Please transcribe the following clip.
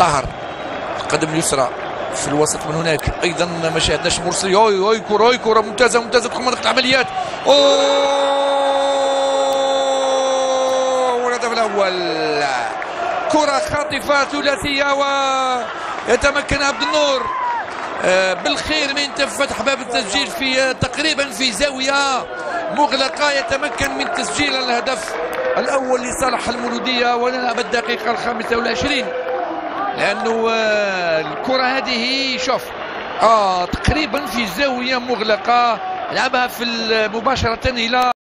طاهر. القدم اليسرى في الوسط من هناك. أيضا ما شاهدناش مرسي. أوي أوي كرة أوي كرة ممتازة ممتازة. تقوم العمليات أوه الهدف الأول. كرة خاطفة ثلاثية ويتمكن عبد النور. آه، بالخير من تفتح باب التسجيل في تقريبا في زاوية مغلقة. يتمكن من تسجيل الهدف الأول لصالح المولودية ونلعب الدقيقة الخامسة والعشرين. لأنه آه، الكرة هذه شوف آه تقريبا في زاوية مغلقة لعبها في مباشره إلى